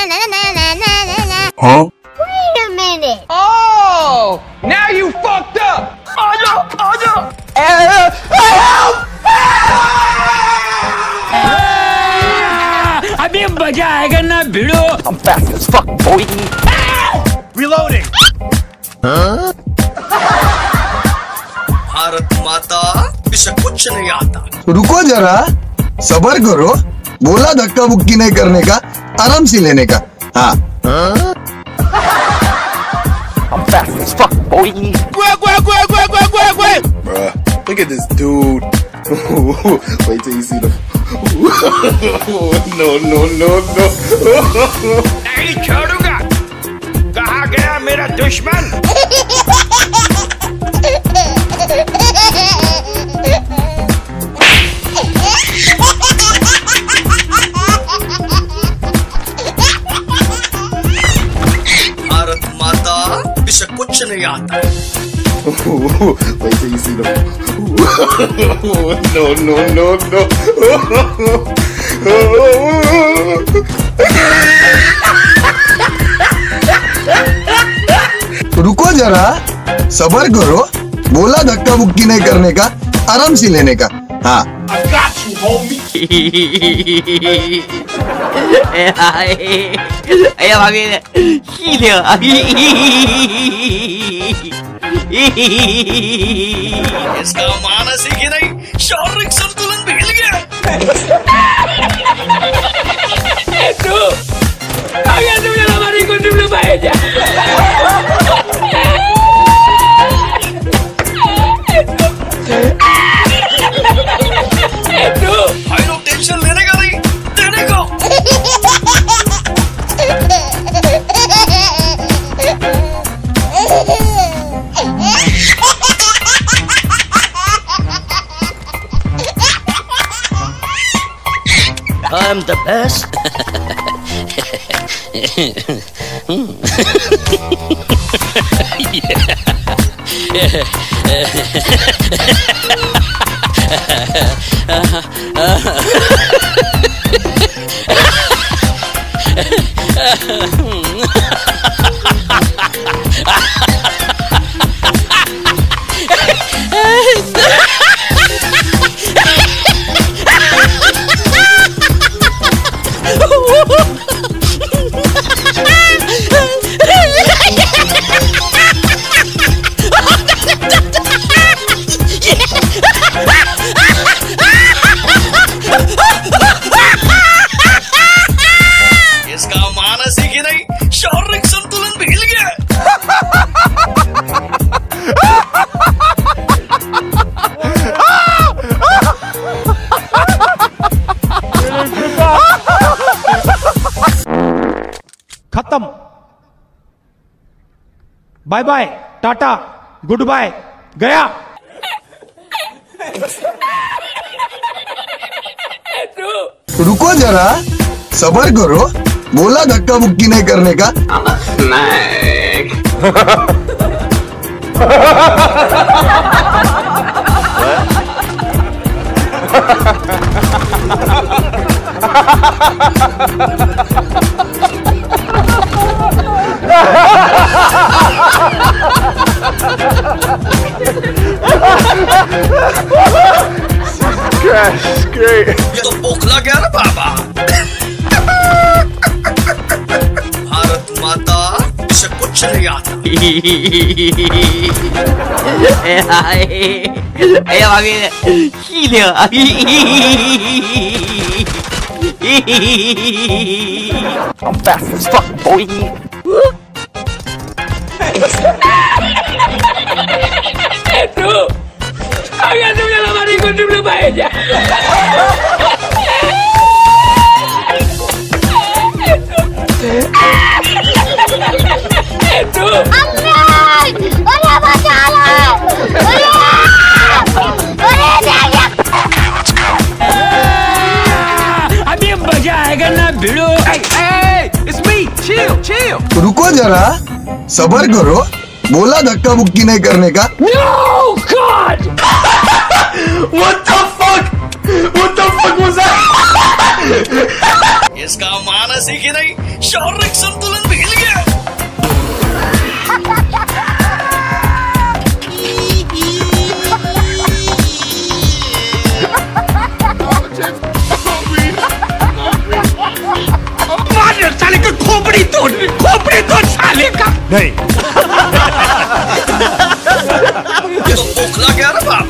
Huh? Wait a minute. Oh, now you fucked up. अभी मज़ा आएगा ना भिड़ो I'm fast as fuck, boy. Reloading. Huh? Bharat Mata इसे कुछ नहीं आता रुको जरा सबर करो बोला धक्का बुक्की नहीं करने का आराम से लेने का हाँ I'm fast as fuck, boy. Bruh, look at this dude. Wait till you see the. no, no, no, no. नहीं छोड़ूँगा कहा गया मेरा दुश्मन कुछ नहीं आता Wait till you see the. no, no, no, no. रुको जरा। सबर करो। बोला धक्का बुक्की नहीं करने का आराम से लेने का। हाँ। अरे भाभी सीधे इसका मानस ही नहीं शारीरिक संतुलन बिगड़ गया तू हमारी को तुम लोग पाए जा I'm the best. yeah. Bye bye tata good bye गया। रुको जरा सबर करो बोला धक्का मुक्की नहीं करने का। Gosh, great. ये तो बोखला गया ना बाबा भारत माता इसे कुछ नहीं आता अरे भाभी सीधे I'm fast as fuck, boy. अभी मज़ा आएगा ना भिड़ो रुको जरा सबर करो। बोला धक्का मुक्की नहीं करने का। No, नहीं ये तो खोखला गया ना बाबा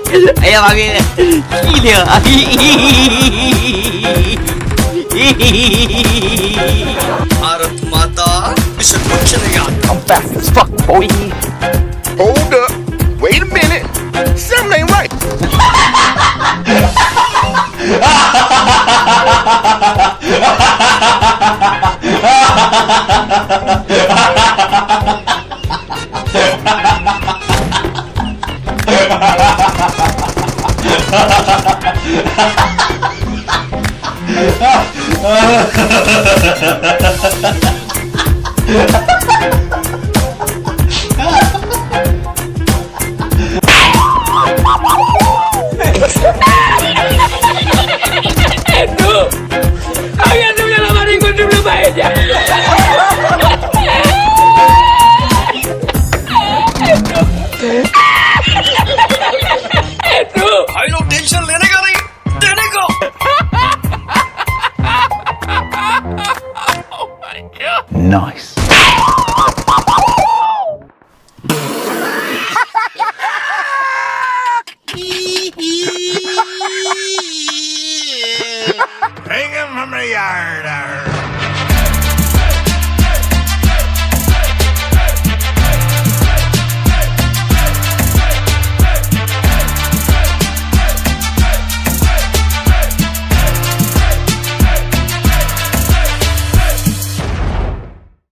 Ayan, bakit? Gila. Bharat Mata इसे कुछ नहीं आता I'm fast as fuck, boy. Hold up. Wait a minute. Something ain't right. Alguien ハハハハ Nice.